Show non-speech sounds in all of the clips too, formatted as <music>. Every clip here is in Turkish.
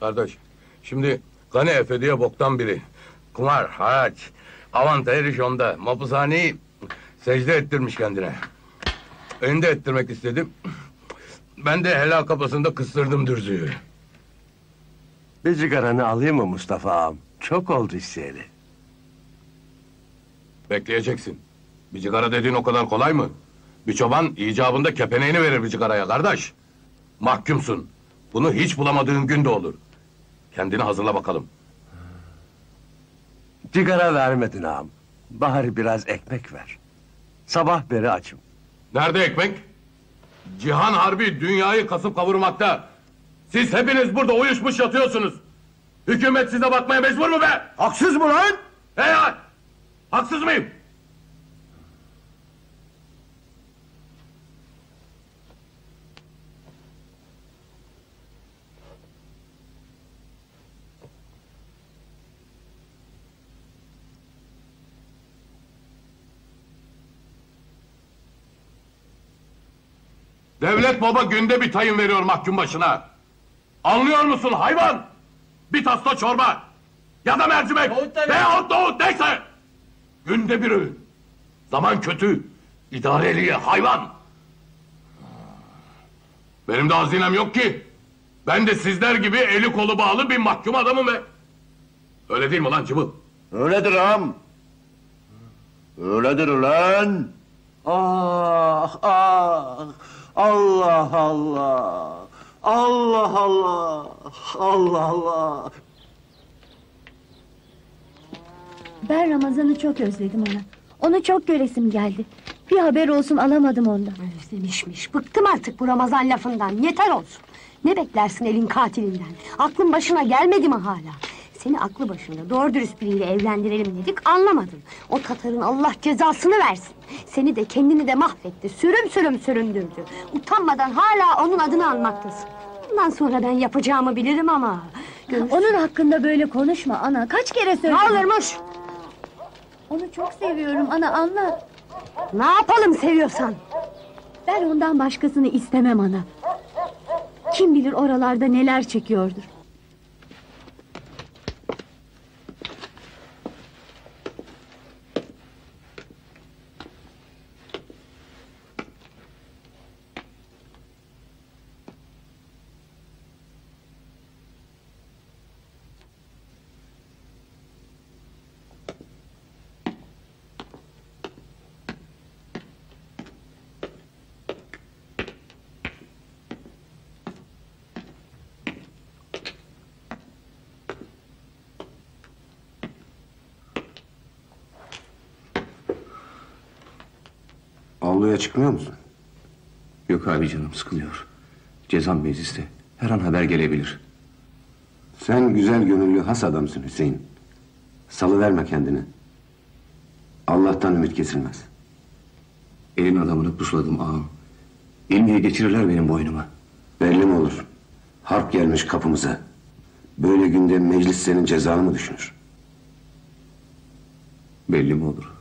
Kardeş, şimdi Gani Efe diye boktan biri. Kumar, haraç, avanta eriş onda. Mapushaneyi secde ettirmiş kendine. Önünde ettirmek istedim. Ben de helal kapısında kıstırdım dürzüyü. Bir sigaranı alayım mı Mustafa ağam? Çok oldu isteyeli. Bekleyeceksin. Bir cigara dediğin o kadar kolay mı? Bir çoban icabında kepeneğini verir bir cigaraya kardeş. Mahkumsun. Bunu hiç bulamadığın gün de olur. Kendini hazırla bakalım. Sigara vermedin ağam. Bari biraz ekmek ver. Sabah beri açım. Nerede ekmek? Cihan Harbi dünyayı kasıp kavurmakta. Siz hepiniz burada uyuşmuş yatıyorsunuz. Hükümet size bakmaya mecbur mu be? Haksız mı lan? Hey ya! Haksız mıyım? Devlet baba günde bir tayın veriyor mahkum başına. Anlıyor musun hayvan? Bir tasla çorba. Ya da mercimek. Veyahut nohut neyse. Günde bir öğün. Zaman kötü. İdareliye hayvan. Benim de hazinem yok ki. Ben de sizler gibi eli kolu bağlı bir mahkum adamım be. Öyle değil mi lan cıbıl? Öyledir ağam. Öyledir ulan. Ah ah. Allah Allah. Allah Allah. Allah Allah. Ben Ramazan'ı çok özledim ana. Onu çok göresim geldi. Bir haber olsun alamadım ondan. Özlemişmiş. Bıktım artık bu Ramazan lafından. Yeter olsun. Ne beklersin elin katilinden? Aklın başına gelmedi mi hala? Seni aklı başında doğru dürüst biriyle evlendirelim dedik anlamadın. O Tatar'ın Allah cezasını versin. Seni de kendini de mahvetti. Sürüm sürüm süründürdü. Utanmadan hala onun adını anmaktasın. Bundan sonra ben yapacağımı bilirim ama... Gönül- Onun hakkında böyle konuşma ana. Kaç kere Ne söyledim. olurmuş? Onu çok seviyorum ana anla. Ne yapalım seviyorsan? Ben ondan başkasını istemem ana. Kim bilir oralarda neler çekiyordur. Avluya çıkmıyor musun? Yok abi canım sıkılıyor. Cezam mecliste. Her an haber gelebilir. Sen güzel gönüllü has adamsın Hüseyin. Salıverme kendini. Allah'tan ümit kesilmez. Elin adamını pusuladım ağam. İlmiye geçirirler benim boynuma. Belli mi olur? Harp gelmiş kapımıza. Böyle günde meclis senin cezanı mı düşünür? Belli mi olur?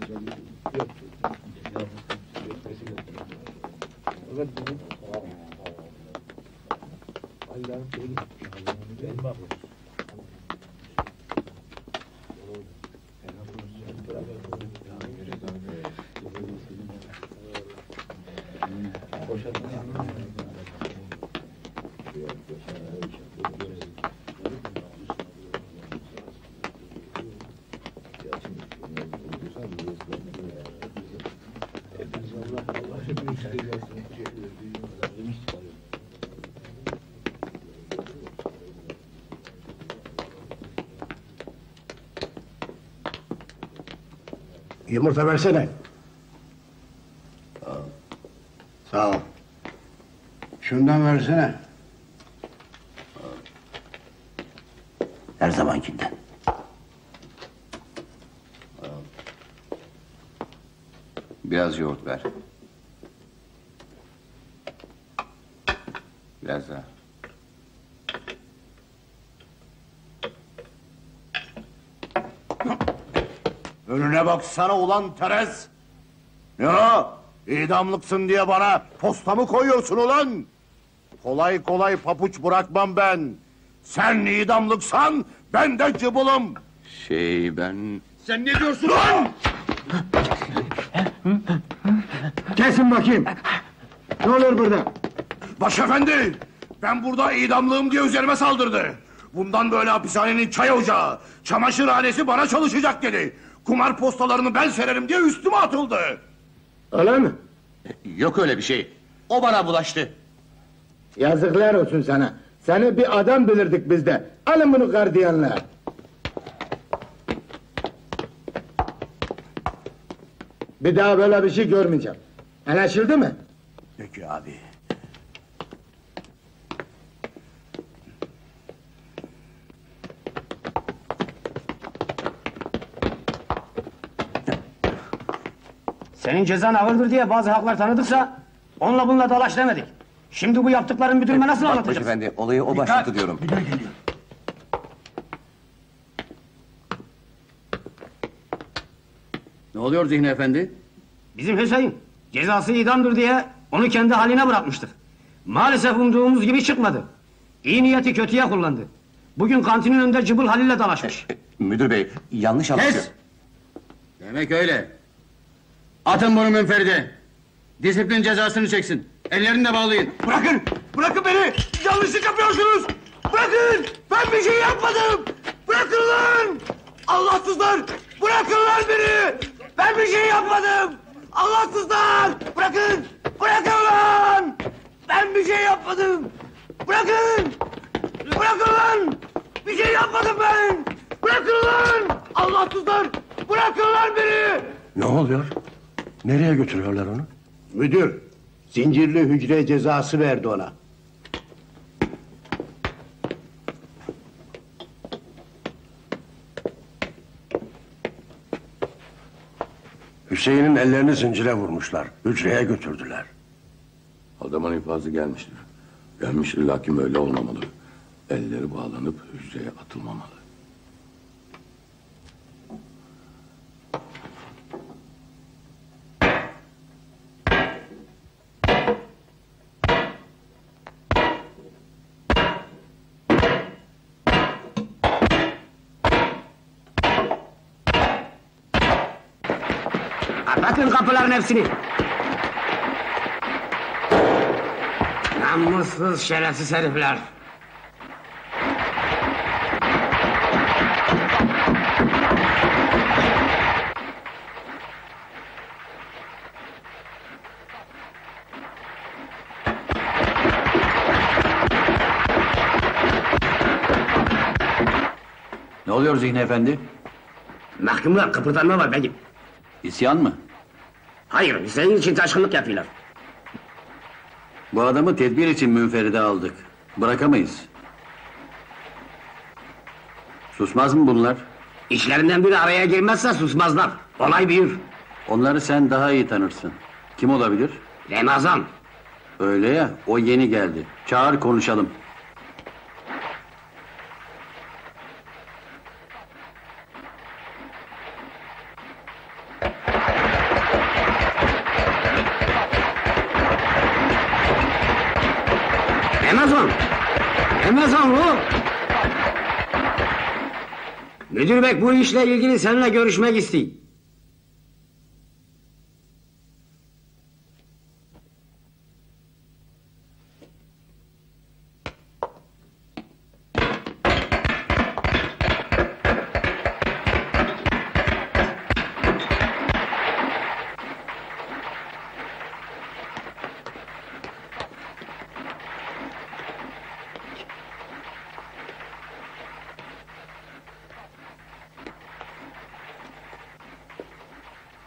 It's. Yumurta versene. Sağ ol. Şundan versene. Her zamankinden. Biraz yoğurt ver. Biraz daha. Önüne baksana ulan Terez. Ya idamlıksın diye bana postamı koyuyorsun ulan. Kolay kolay papuç bırakmam ben. Sen idamlıksan ben de cıbılım. Şey ben... Sen ne diyorsun lan? Kesin bakayım. Ne olur burada? Başefendi, ben burada idamlığım diye üzerime saldırdı. Bundan böyle hapishanenin çay ocağı, çamaşırhanesi bana çalışacak dedi. Kumar postalarını ben sererim diye üstüme atıldı. Öyle mi? Yok öyle bir şey. O bana bulaştı. Yazıklar olsun sana. Seni bir adam bilirdik biz de. Alın bunu gardiyanlığa. Bir daha böyle bir şey görmeyeceğim. Anlaşıldı mı? Peki abi. Senin cezan ağırdır diye bazı haklar tanıdıksa... ...onunla bununla dalaş demedik. Şimdi bu yaptıkların müdürüme nasıl anlatacağız? efendi olayı o başlattı diyorum. Ne oluyor Zihni Efendi? Bizim Hüseyin cezası idamdır diye onu kendi haline bırakmıştık. Maalesef umduğumuz gibi çıkmadı. İyi niyeti kötüye kullandı. Bugün kantinin önünde Cıbıl Halil'le dalaşmış. <laughs> Müdür bey yanlış anlatıyor. Demek öyle. Atın bunu münferide. Disiplin cezasını çeksin. Ellerini de bağlayın. Bırakın, bırakın beni. Yanlışlık yapıyorsunuz. Bırakın, ben bir şey yapmadım. Bırakın lan. Allahsızlar, bırakın lan beni. Ben bir şey yapmadım. Allahsızlar, bırakın, bırakın lan. Ben bir şey yapmadım. Bırakın, bırakın lan. Bir şey yapmadım ben. Bırakın lan. Allahsızlar, bırakın lan beni. Ne oluyor? Nereye götürüyorlar onu? Müdür, zincirli hücre cezası verdi ona. Hüseyin'in ellerini zincire vurmuşlar. Hücreye götürdüler. Adamın infazı gelmiştir. Gelmiştir lakin öyle olmamalı. Elleri bağlanıp hücreye atılmamalı. Kapatın kapıların hepsini. Namussuz şerefsiz herifler. Ne oluyor Zihni Efendi? Mahkumlar kıpırdanma var benim. İsyan mı? Hayır Hüseyin için taşkınlık yapıyorlar. Bu adamı tedbir için münferide aldık. Bırakamayız. Susmaz mı bunlar? İşlerinden biri araya girmezse susmazlar. Olay büyür. Onları sen daha iyi tanırsın. Kim olabilir? Ramazan. Öyle ya, o yeni geldi. Çağır konuşalım. Ramazan. Ramazan bu. Müdür bey bu işle ilgili seninle görüşmek istiyor.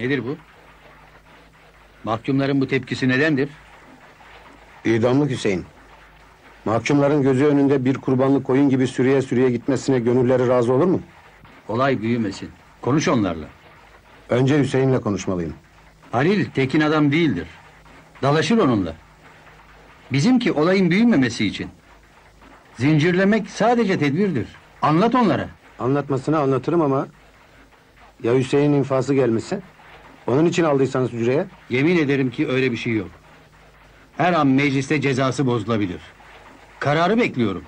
Nedir bu? Mahkumların bu tepkisi nedendir? İdamlık Hüseyin. Mahkumların gözü önünde bir kurbanlık koyun gibi sürüye sürüye gitmesine gönülleri razı olur mu? Olay büyümesin. Konuş onlarla. Önce Hüseyin'le konuşmalıyım. Halil tekin adam değildir. Dalaşır onunla. Bizimki olayın büyümemesi için. Zincirlemek sadece tedbirdir. Anlat onlara. Anlatmasını anlatırım ama... ...ya Hüseyin infası gelmişse? Onun için aldıysanız hücreye? Yemin ederim ki öyle bir şey yok. Her an mecliste cezası bozulabilir. Kararı bekliyorum.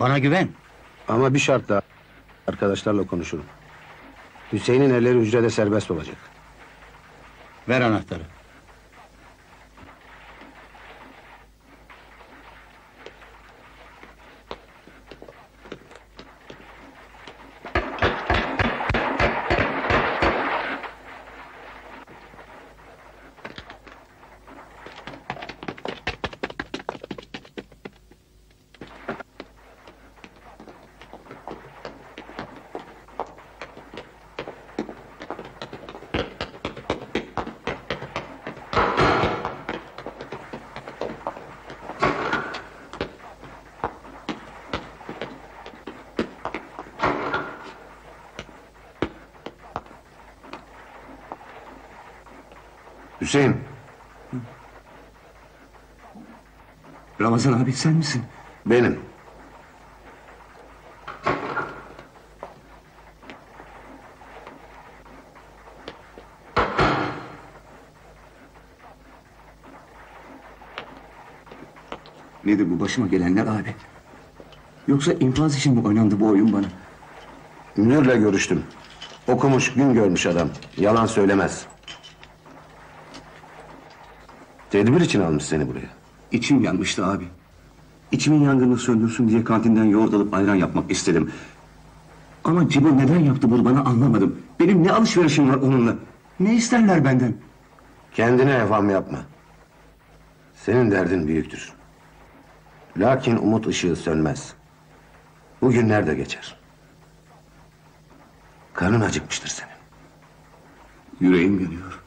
Bana güven. Ama bir şartla arkadaşlarla konuşurum. Hüseyin'in elleri hücrede serbest olacak. Ver anahtarı. Hüseyin, Ramazan abi sen misin? benim. Nedir bu başıma gelenler abi? Yoksa infaz için mi oynandı bu oyun bana? Münir'le görüştüm. Okumuş, gün görmüş adam. Yalan söylemez. Tedbir için almış seni buraya. İçim yanmıştı abi. İçimin yangını söndürsün diye kantinden yoğurt alıp ayran yapmak istedim. Ama Cibo neden yaptı bunu bana anlamadım. Benim ne alışverişim var onunla? Ne isterler benden? Kendine evham yapma. Senin derdin büyüktür. Lakin umut ışığı sönmez. Bu günler de geçer. Karnın acıkmıştır senin. Yüreğim yanıyor.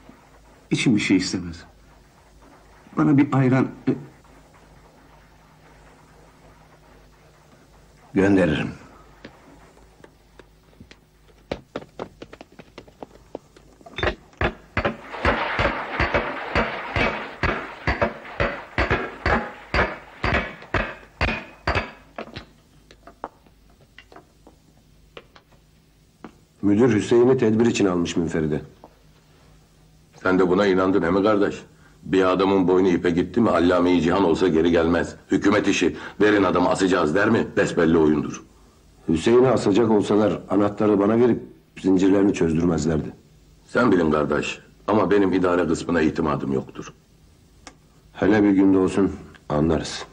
İçim bir şey istemez. Bana bir ayran... e, Gönderirim. Müdür Hüseyin'i tedbir için almış münferide. Sen de buna inandın he mi kardeş? Bir adamın boynu ipe gitti mi allame cihan olsa geri gelmez. Hükümet işi verin adamı asacağız der mi? Besbelli oyundur. Hüseyin'i asacak olsalar anahtarı bana verip zincirlerini çözdürmezlerdi. Sen bilin kardeş ama benim idare kısmına itimadım yoktur. Hele bir günde olsun anlarız.